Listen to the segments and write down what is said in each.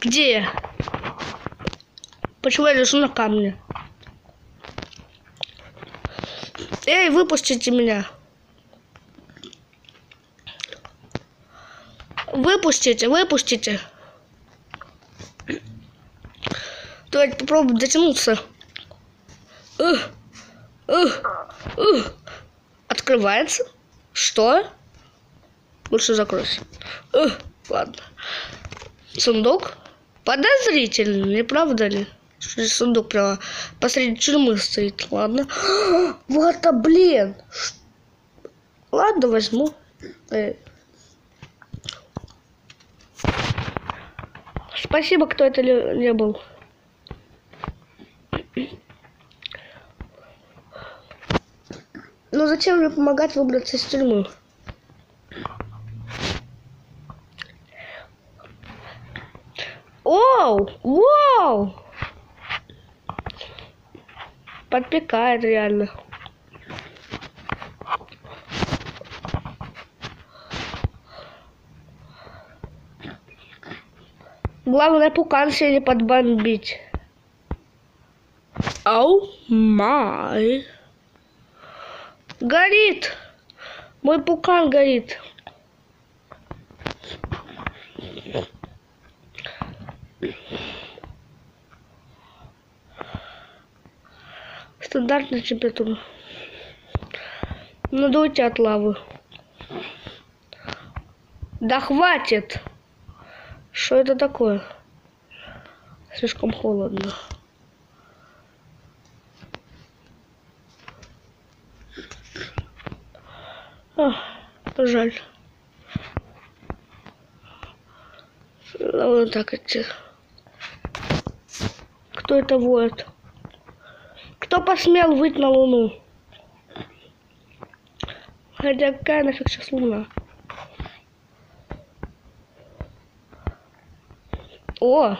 Где я? Почему я лежу на камне? Эй, выпустите меня. Выпустите, выпустите. Давайте попробуем дотянуться. Ух, ух, ух. Открывается? Что? Лучше закройся. Ух, ладно. Сундук? Подозрительно, не правда ли? Сундук прямо посреди тюрьмы стоит. Ладно. Вот, а блин. Ладно, возьму. Э. Спасибо, кто это не был. Ну зачем мне помогать выбраться из тюрьмы? Оу! Вау! Подпекает реально. Главное, пукан себе не подбомбить. Ау май. Горит! Мой пукан горит. Стандартная температура. Надо уйти от лавы. Да хватит! Что это такое? Слишком холодно. Ах, жаль. Ладно, так идти. Кто это воет? Кто посмел выйти на Луну? Хотя какая нафиг сейчас Луна? О!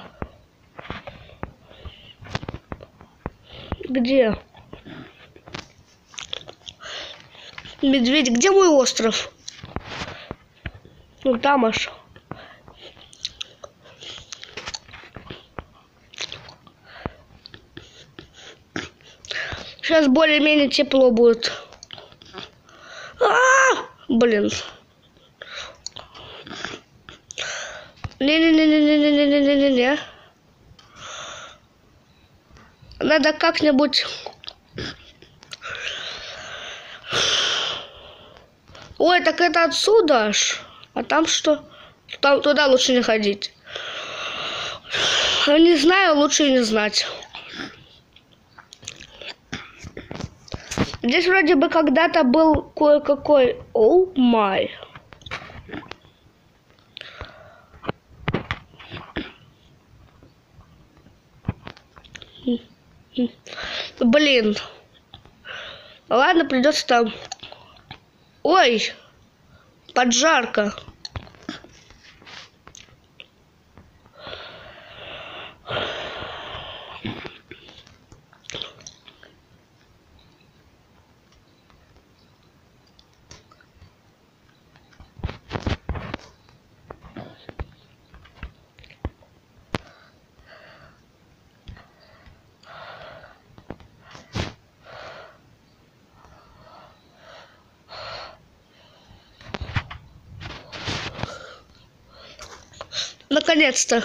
Где? Медведь, где мой остров? Ну там аж. Сейчас более-менее тепло будет. А, блин. Не-не-не-не-не-не-не-не-не. Надо как-нибудь... Ой, так это отсюда аж. А там что? Там, туда лучше не ходить. Не знаю, лучше не знать. Здесь вроде бы когда-то был кое-какой... Оу май. Блин. Ладно, придется там. Ой, поджарка. Наконец-то.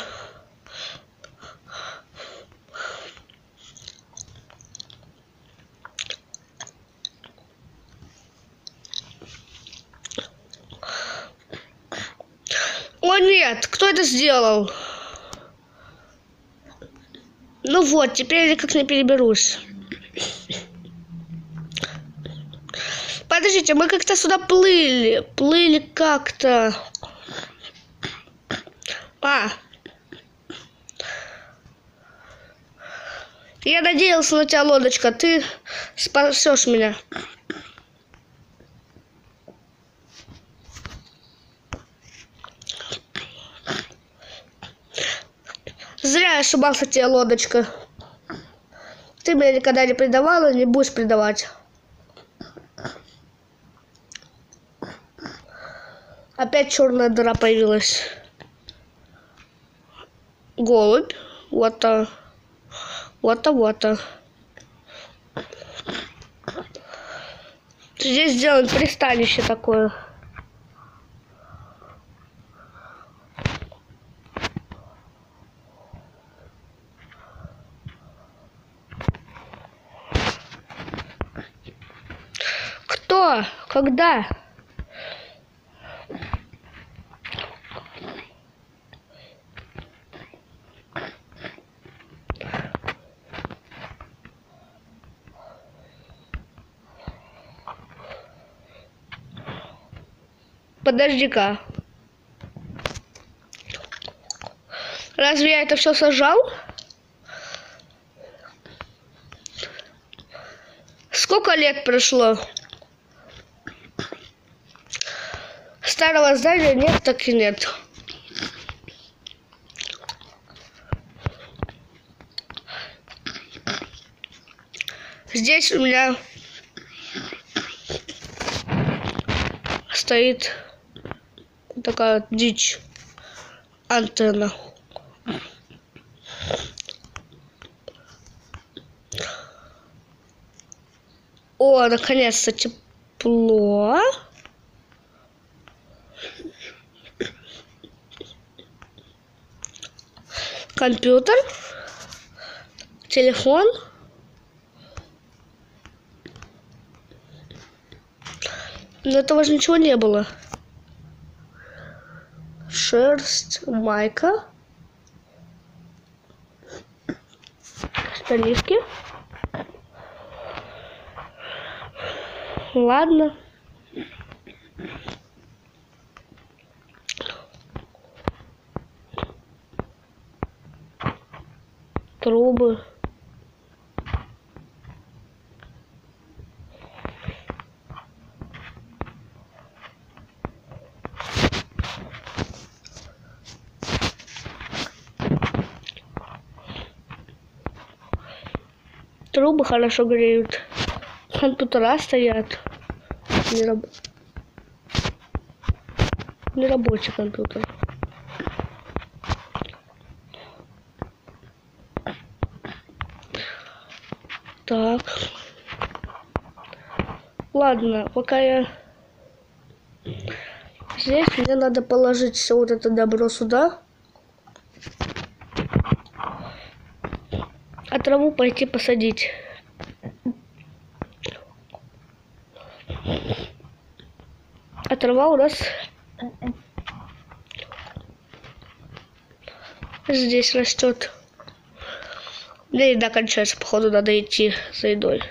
О нет, кто это сделал? Ну вот, теперь я как не переберусь. Подождите, мы как-то сюда плыли. Плыли как-то. А. Я надеялся на тебя, лодочка. Ты спасешь меня. Зря я ошибался тебе, лодочка. Ты меня никогда не предавала не будешь предавать. Опять черная дыра появилась. Голубь. Вот, а, вот, а, вот. а. Здесь сделан пристанище такое. Кто? Когда? Подожди-ка. Разве я это все сажал? Сколько лет прошло? Старого здания нет, так и нет. Здесь у меня стоит такая дичь антенна. О, наконец-то тепло. Компьютер. Телефон. Но этого же ничего не было. Шерсть, майка. Штанишки. Ладно. Трубы. Трубы хорошо греют. Компьютера стоят. Не, раб... не рабочий компьютер. Так. Ладно, пока я здесь, мне надо положить все вот это добро сюда. А траву пойти посадить. У нас здесь растет. Мне еда кончается, походу надо идти за едой.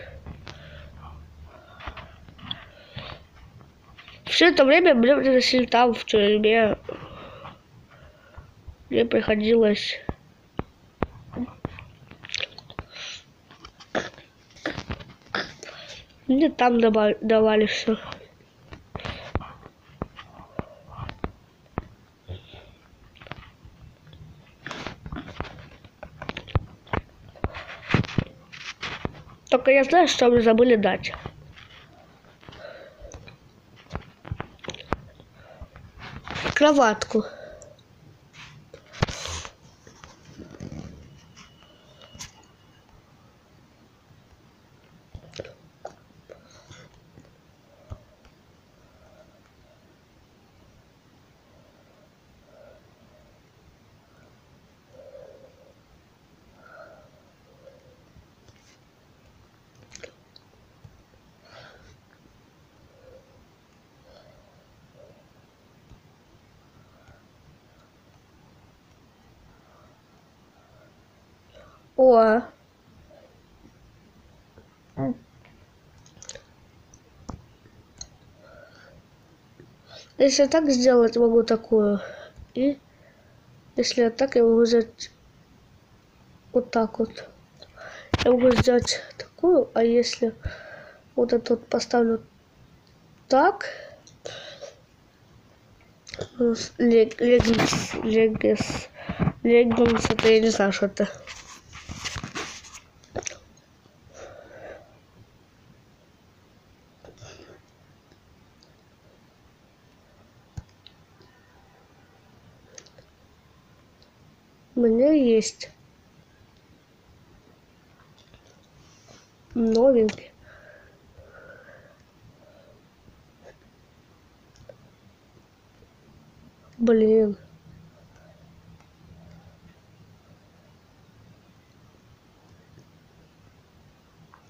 Все это время мне приносили там, в тюрьме. Мне приходилось... Мне там давали, давали все. Только я знаю, что мне забыли дать. Кроватку. О. Если так сделать, могу такую. И если я так, я могу взять вот так вот. Я могу сделать такую, а если вот это вот поставлю так, леггинс, леггинс, леггинс, это я не знаю, что это. У меня есть. Новенький. Блин.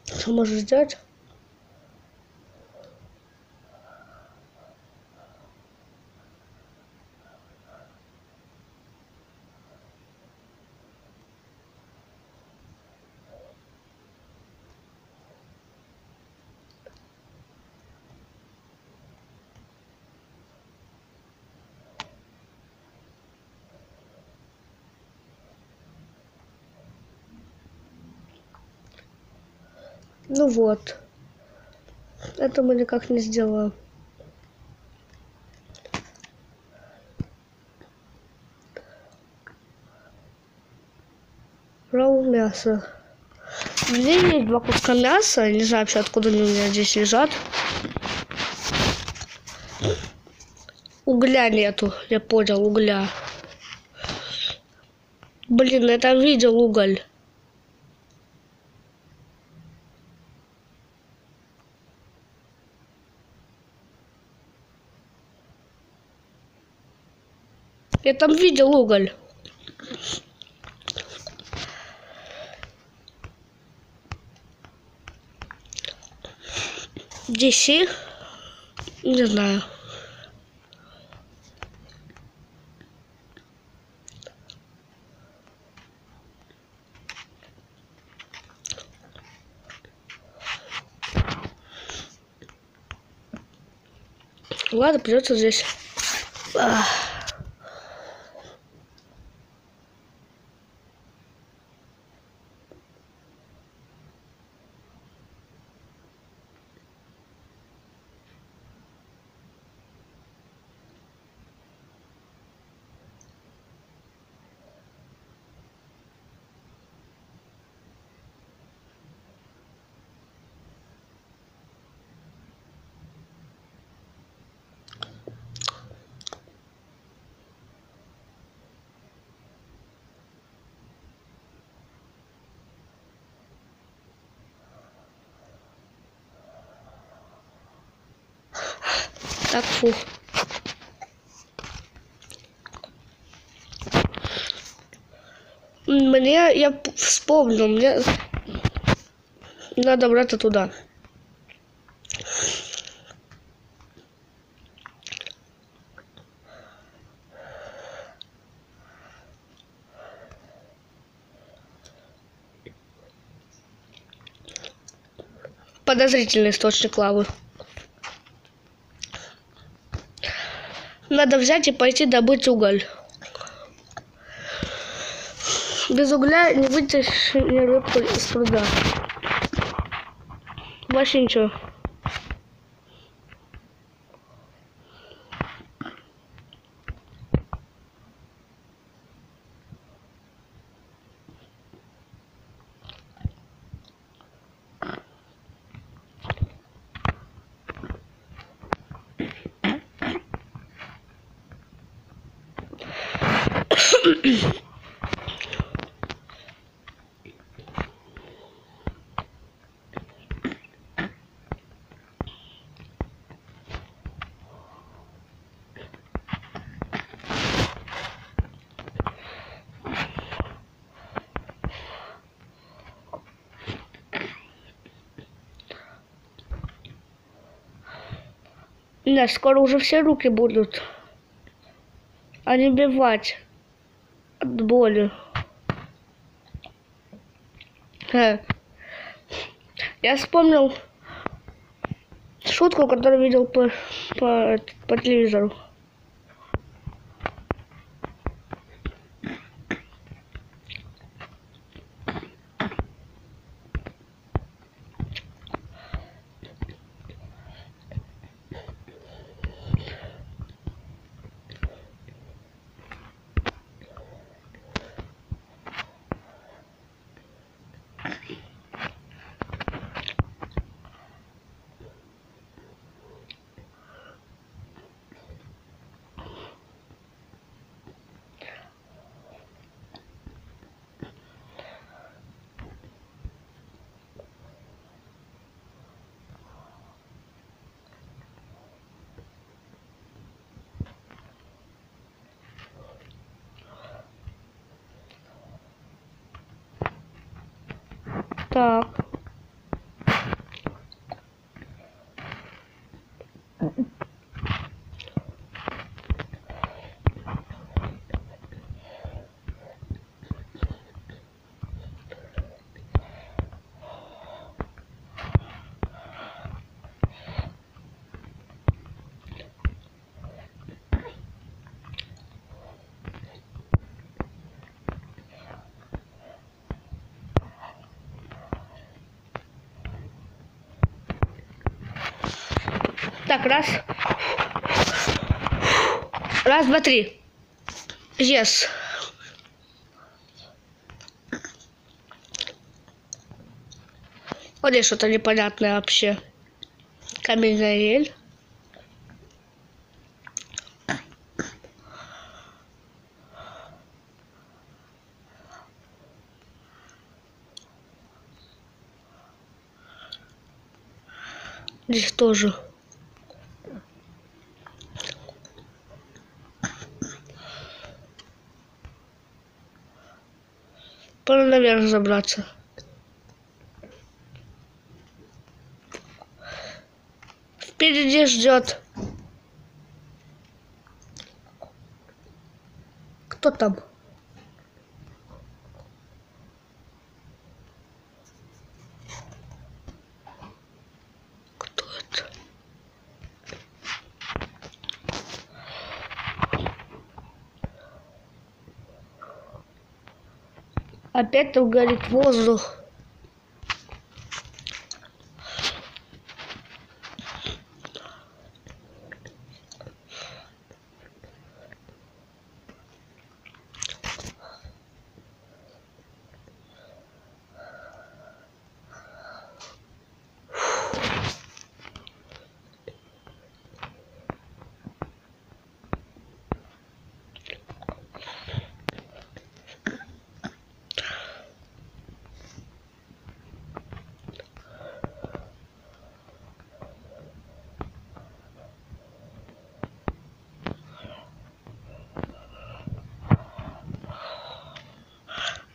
Что можешь сделать? Ну вот. Это мы никак не сделаем. Ролл мясо. Меня есть два куска мяса. Не знаю вообще, откуда они у меня здесь лежат. Угля нету, я понял, угля. Блин, я там видел уголь. Я там видел уголь. DC? Не знаю. Ладно, придется здесь. Ах. Так, фу. Мне, я вспомнил, мне надо брать туда. Подозрительный источник лавы. Надо взять и пойти добыть уголь. Без угля не вытащишь ни рыбку из пруда. Вообще ничего. Да, скоро уже все руки будут. А не бивать боли. Э. Я вспомнил шутку, которую видел по, по, по телевизору. Так. Так, раз. Раз, два, три. Yes. Вот здесь что-то непонятное вообще. Каменная ель. Здесь тоже. Пора наверх забраться. Впереди ждет. Кто там? Опять там горит воздух.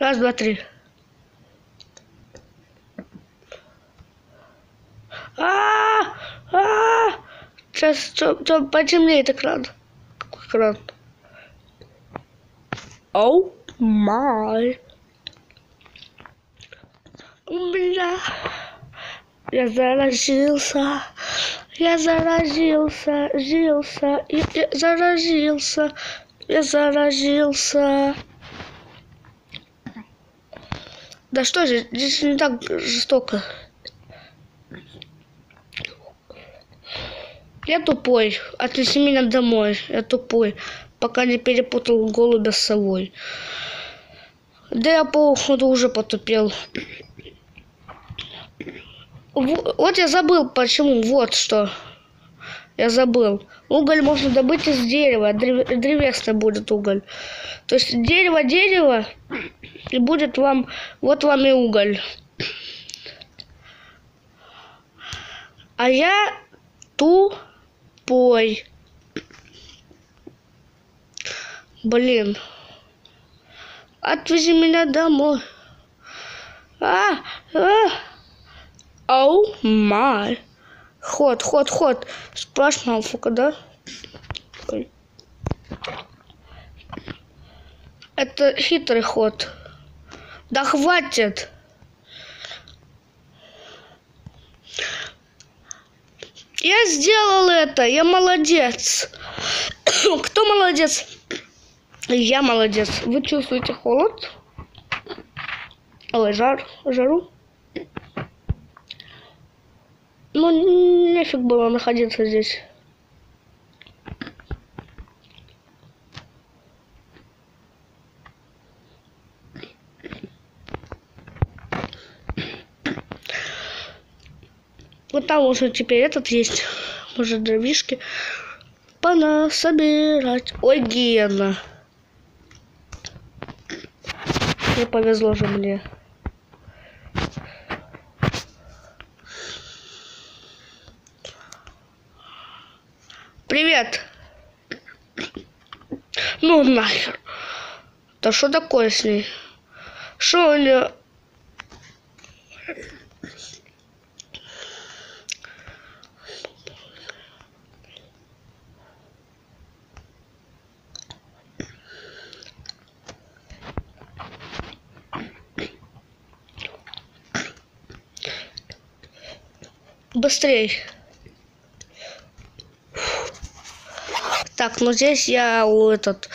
Раз, два, три. А, а, сейчас что, что потемнеет экран. Какой экран? Оу май. Бля. Я заразился. Я заразился, жился, я, я заразился, я заразился. Да что же, здесь не так жестоко. Я тупой. Отнеси меня домой. Я тупой. Пока не перепутал голубя с совой. Да я по уходу уже потупел. Во- Вот я забыл, почему. Вот что. Я забыл. Уголь можно добыть из дерева. древ- Древесный будет уголь. То есть дерево, дерево, и будет вам, вот вам и уголь. А я тупой. Блин. Отвези меня домой. А, а. Оу май. Ход, ход, ход. Спрашивал, фука, да? Это хитрый ход. Да хватит. Я сделал это, я молодец. Кто молодец? Я молодец. Вы чувствуете холод? Ой, жар, жару? Ну, нефиг было находиться здесь. Вот там уже теперь этот есть. Может, дровишки. Пора собирать. Ой, Гена. Не повезло же мне. Привет. Ну нахер. Да что такое с ней? Что у нее? Быстрей. Так, ну здесь я у этот...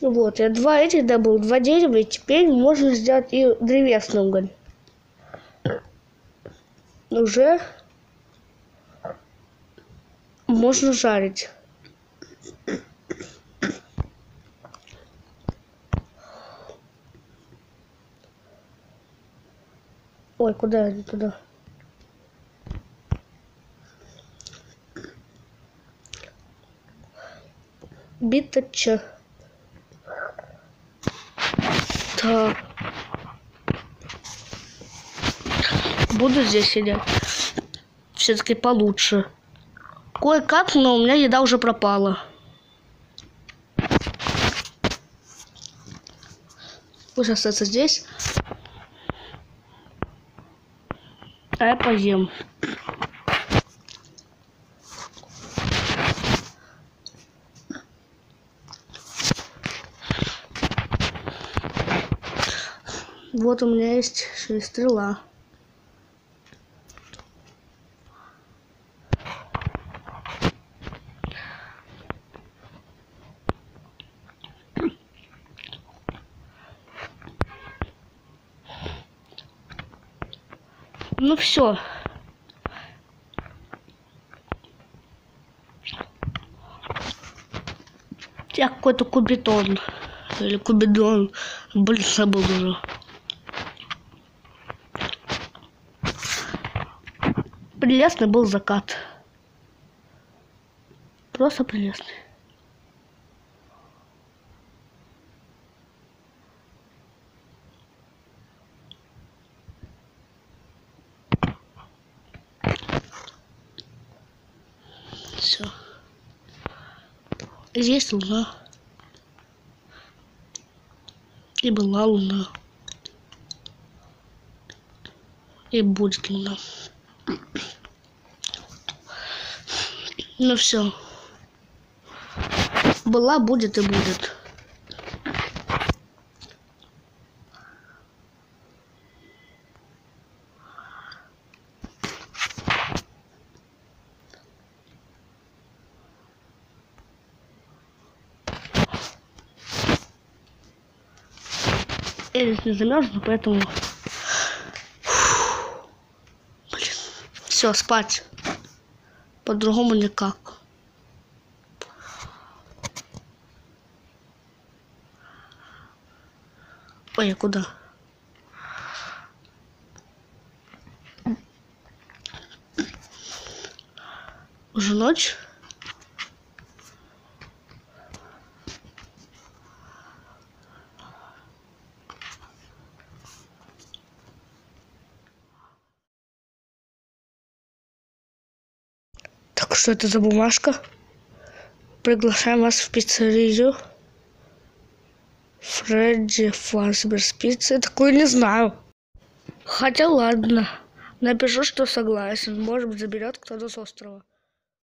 Вот, я два этих добыл, два дерева, и теперь можно сделать и древесный уголь. Уже можно жарить. Ой, куда не туда? Биточа. Так. Буду здесь сидеть. Все-таки получше. Кое-как, но у меня еда уже пропала. Пусть остаться здесь. А я поем. Вот у меня есть стрела. Ну все. Я какой-то кубитон. Или кубидон. Блин, забыл уже. Прелестный был закат. Просто прелестный. Все. Здесь луна. И была луна. И будет луна. Ну все. Была, будет и будет. Я здесь не замерзну, поэтому... Блин. Все, спать. По-другому никак. Ой, а куда? Уже ночь? Что это за бумажка? Приглашаем вас в пиццерию. Фредди Фазбер спицы. Такую не знаю. Хотя ладно. Напишу, что согласен. Может быть, заберет кто-то с острова.